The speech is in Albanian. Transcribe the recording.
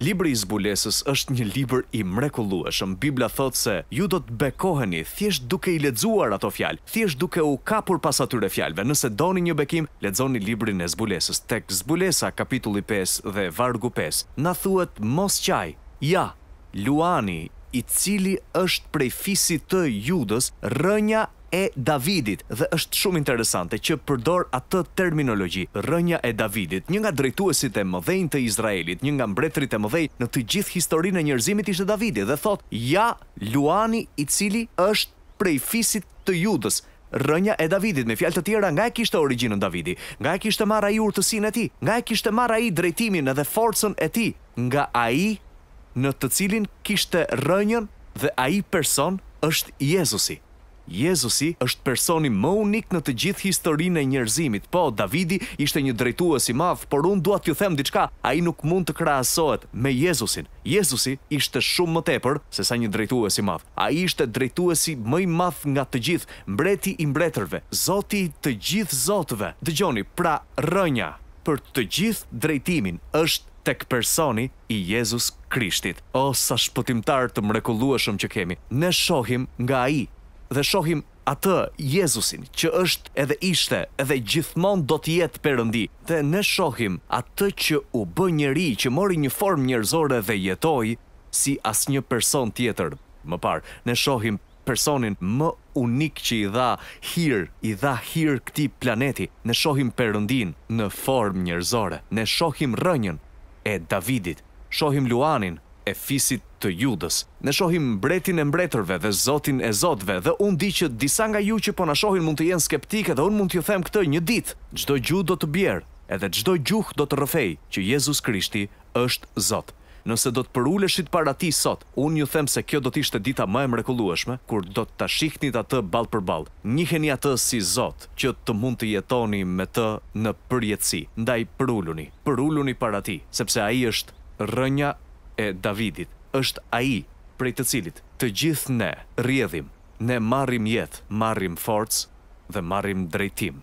Libri i Zbulesës është një libër i mrekullueshëm. Bibla thotë se ju do të bekoheni thjesht duke i lexuar ato fjalë, thjesht duke u kapur pas atyre fjalëve. Nëse doni një bekim, lexoni librin e Zbulesës. Tek Zbulesa, kapitulli pesë dhe vargu pesë, na thuhet, Mos qaj! Ja! Luani, i cili është prej fisit të Judës, rrënja e Davidit dhe është shumë interesante që përdor atë terminologji, rrënja e Davidit. Një nga drejtuesit e mëdhenj të Izraelit, një nga mbretërit e mëdhenj në të gjithë historinë e njerëzimit ishte Davidi dhe thotë, Ja luani i cili është prej fisit të Judës, rrënja e Davidit. Me fjalë të tjera, nga e kishte origjinën Davidi? Nga e kishte marrë ai urtësinë e tij? Nga e kishte marrë ai drejtimin edhe forcën e tij? Nga ai në të cilin kishte rrënjën dhe ai person është Jezusi. Jezusi është personi më unik në të gjithë historinë e njerëzimit. Po, Davidi ishte një drejtues i madh, por unë dua t'ju them diçka, ai nuk mund të krahasohet me Jezusin. Jezusi ishte shumë më tepër sesa një drejtues i madh. Ai ishte drejtuesi më i madh nga të gjithë, Mbreti i mbretërve, Zoti i të gjithë zotëve. Dëgjoni, pra, rrënja për të gjithë drejtimin është tek personi i Jezus Krishtit. Oh, sa Shpëtimtar të mrekullueshëm që kemi! Ne shohim nga Ai dhe shohim atë Jezusin që është edhe ishte edhe gjithmonë do të jetë Perëndi dhe ne shohim atë që u bë njeri që mori një formë njerëzore dhe jetoi si asnjë person tjetër më parë. Ne shohim personin më unik që i dha hir i dha hir këtij planeti ne shohim Perëndinë në formë njerëzore ne shohim rrënjën e Davidit shohim luanin e fisit të Judës ne shohim mbretin e mbretërve dhe zotin e zotëve dhe unë di që disa nga ju që po na shohin mund të jenë skeptikë dhe unë mund t'ju them këtë një ditë çdo gju do të bjerë edhe çdo gjuhë do të rrëfejë që Jezus Krishti është Zot. Nëse do të përuleshit para tij sot, unë ju them se kjo do të ishte dita më e mrekullueshme, kur do ta shihnit atë ballë për ballë. Njiheni atë si Zot, që të mund të jetoni me të në përjetësi. Ndaj përuluni, përuluni para tij, sepse ai është Rrënja e Davidit. Është Ai, prej të cilit të gjithë ne rrjedhim, ne marrim jetë, marrim forcë dhe marrim drejtim.